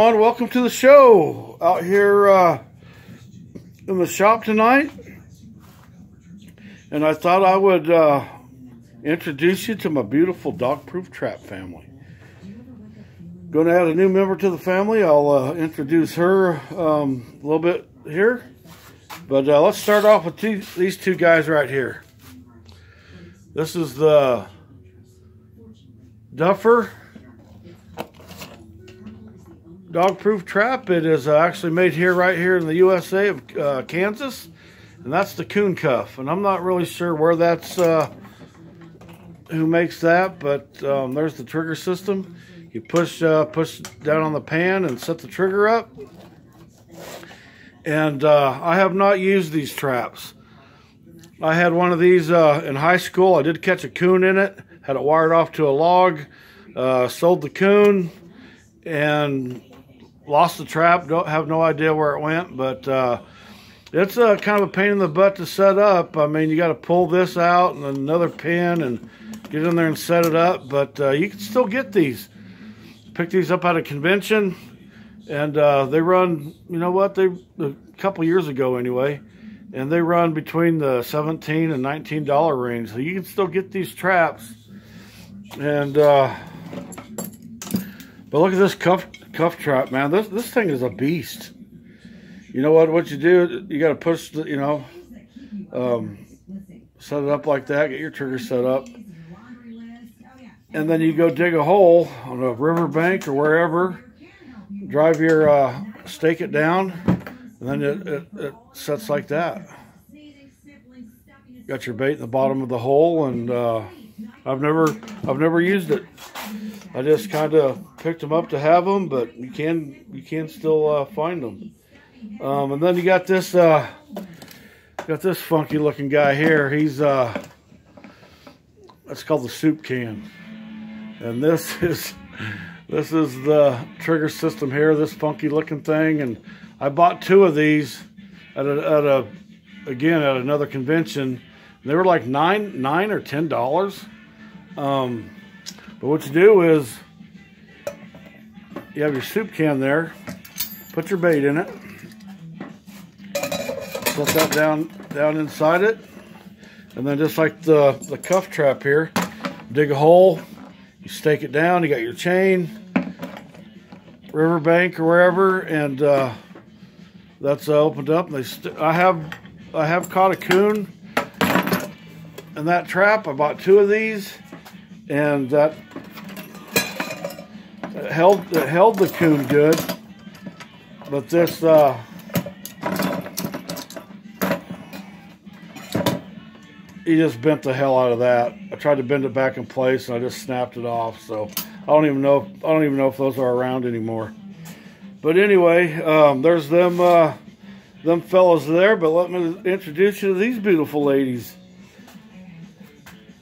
on welcome to the show. Out here uh, in the shop tonight. And I thought I would uh, introduce you to my beautiful dog proof trap family. Going to add a new member to the family. I'll uh, introduce her um, a little bit here. But uh, let's start off with two, these two guys right here. This is the Duffer dog proof trap. It is uh, actually made here right here in the USA of uh, Kansas. And that's the coon cuff. And I'm not really sure where that's, uh, who makes that, but um, there's the trigger system. You push, uh, push down on the pan and set the trigger up. And uh, I have not used these traps. I had one of these uh, in high school. I did catch a coon in it. Had it wired off to a log. sold the coon and lost the trap. Don't have no idea where it went, but uh, it's a kind of a pain in the butt to set up. I mean, you got to pull this out and another pin and get in there and set it up. But uh, you can still get these. Pick these up at a convention, and uh, they run. You know what? They a couple years ago anyway, and they run between the 17 and 19 dollar range. So you can still get these traps. And uh, but look at this cuff cuff trap, man. This this thing is a beast. You know what? What you do, you got to push the, you know, um, set it up like that. Get your trigger set up, and then you go dig a hole on a river bank or wherever. Drive your uh, stake it down, and then it, it, it sets like that. Got your bait in the bottom of the hole, and uh, I've never I've never used it. I just kind of picked them up to have them, but you can you can still uh, find them. Um, and then you got this uh, got this funky looking guy here. He's uh, that's called the soup can, and this is this is the trigger system here. This funky looking thing, and I bought two of these at a, at a again at another convention. They were like nine nine or ten dollars. Um, but what you do is you have your soup can there, put your bait in it, set that down down inside it, and then just like the, the cuff trap here, dig a hole, you stake it down, you got your chain, riverbank or wherever, and uh, that's uh, opened up. And they I have I have caught a coon in that trap. I bought two of these, and that held held the coon good, but this uh, he just bent the hell out of that. I tried to bend it back in place and I just snapped it off. So I don't even know. I don't even know if those are around anymore. But anyway, um, there's them uh, them fellas there. But let me introduce you to these beautiful ladies.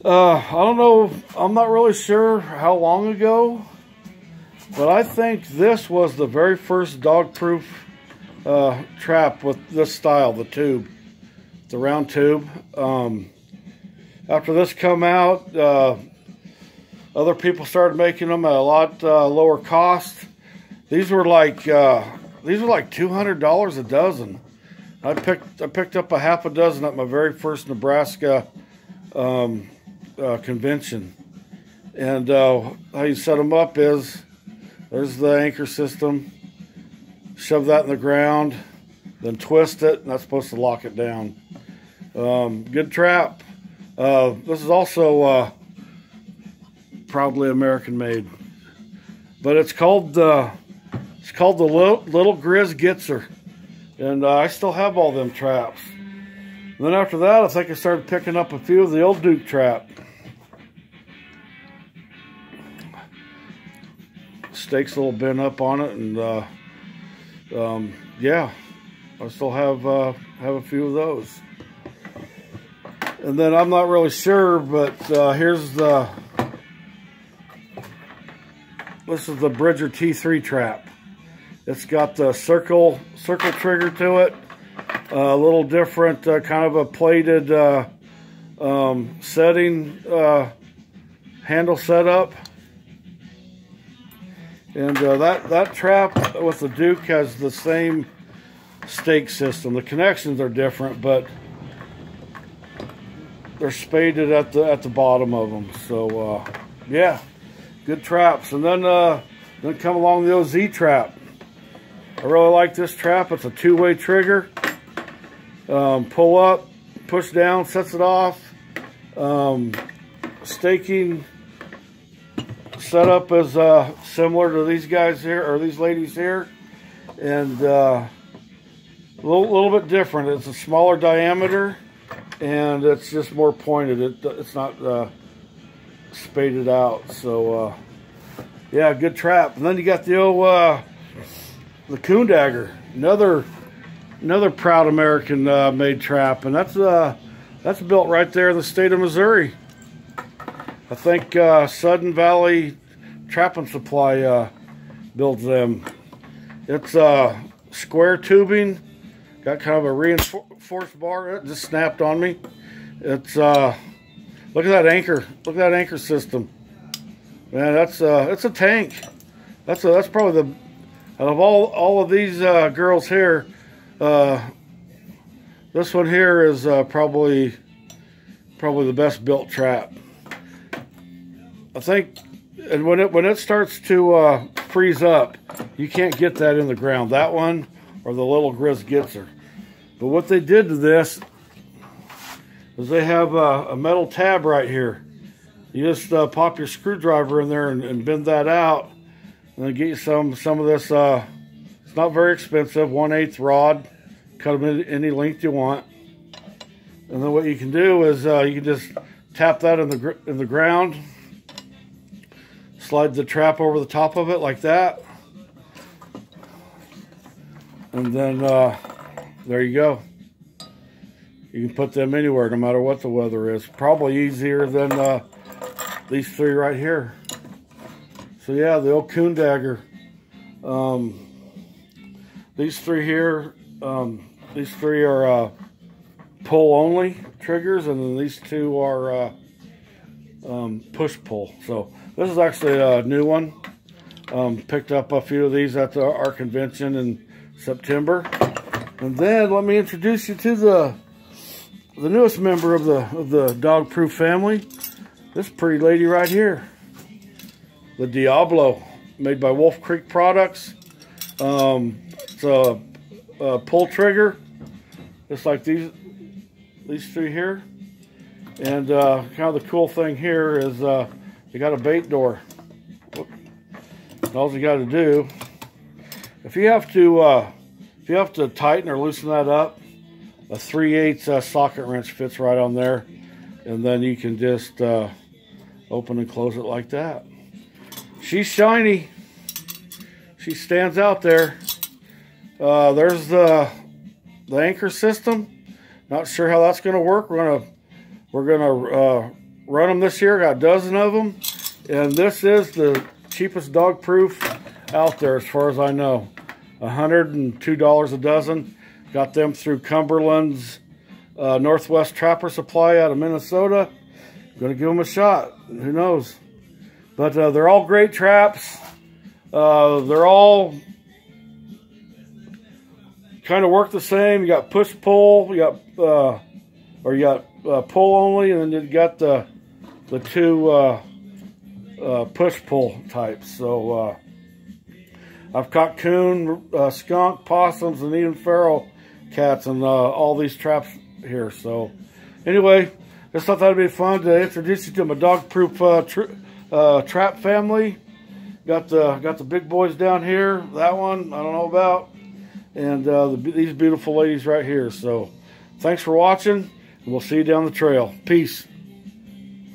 Uh, I don't know. I'm not really sure how long ago but I think this was the very first dog-proof uh, trap with this style, the tube, the round tube. Um, after this come out, uh, other people started making them at a lot uh, lower cost. These were like uh, these were like two hundred dollars a dozen. I picked I picked up a half a dozen at my very first Nebraska um, uh, convention, and uh, how you set them up is there's the anchor system. Shove that in the ground, then twist it, and that's supposed to lock it down. Um, good trap. Uh, this is also uh, probably American made, but it's called uh, it's called the Little, Little Grizz Gitzer, and uh, I still have all them traps. Then after that, I think I started picking up a few of the old Duke trap. stakes a little bent up on it, and uh, um, yeah, I still have uh, have a few of those. And then I'm not really sure, but uh, here's the this is the Bridger T3 trap. It's got the circle circle trigger to it, a little different, uh, kind of a plated uh, um, setting uh, handle setup And that, that trap with the Duke has the same stake system. The connections are different, but they're spaded at the at the bottom of them. So uh, yeah, good traps. And then uh, then come along the OZ trap. I really like this trap. It's a two-way trigger. Um, pull up, push down, sets it off. Um, staking setup is uh, similar to these guys here or these ladies here, and uh, a little, little bit different. It's a smaller diameter and it's just more pointed. It, it's not uh, spaded out. So, uh, yeah, good trap. And then you got the old, uh, the coon dagger, another, another proud American uh, made trap. And that's, uh, that's built right there in the state of Missouri. I think uh, Sudden Valley Trapping Supply builds them. It's square tubing, got kind of a reinforced bar. It just snapped on me. It's uh, look at that anchor. Look at that anchor system. Man, that's uh, it's a tank. That's a, that's probably the out of all all of these uh, girls here. Uh, this one here is uh, probably probably the best built trap. I think, and when it when it starts to uh, freeze up, you can't get that in the ground. That one or the little Grizz Gitzer. But what they did to this is they have a, a metal tab right here. You just uh, pop your screwdriver in there and, and, bend that out, and then get you some some of this. It's not very expensive, one eighth rod. Cut them any length you want, and then what you can do is uh, you can just tap that in the in the ground, slide the trap over the top of it like that, and then uh, there you go. You can put them anywhere, no matter what the weather is. Probably easier than uh, these three right here. So yeah, the old coon dagger. Um, these three here, um, these three are uh, pull only triggers, and then these two are uh, um, push pull. So this is actually a new one. Um, picked up a few of these at the, our convention in September. And then let me introduce you to the the newest member of the of the dog proof family. This pretty lady right here. The Diablo, made by Wolf Creek Products. Um, it's a, a pull trigger, just like these these three here. And uh, kind of the cool thing here is uh, you got a bait door. all you got to do, if you have to uh, if you have to tighten or loosen that up, a 3 8 uh, socket wrench fits right on there. And then you can just uh, open and close it like that. She's shiny. She stands out there. Uh, there's the, the anchor system. Not sure how that's going to work. We're going to we're going to uh, run them this year. Got a dozen of them. And this is the cheapest dog proof out there as far as I know. $102 a dozen. Got them through Cumberland's uh, Northwest Trapper Supply out of Minnesota. Going to give them a shot. Who knows? But uh, they're all great traps. Uh, they're all kind of work the same. You got push pull. You got uh, or you got uh, pull only, and then you got the the two uh, push pull types. So I've caught coon, uh, skunk, possums, and even feral cats in uh, all these traps here. So anyway, just thought that'd be fun to introduce you to my dog-proof uh, uh, trap family. Got the got the big boys down here. That one I don't know about, and uh, the, these beautiful ladies right here. So thanks for watching, and we'll see you down the trail. Peace.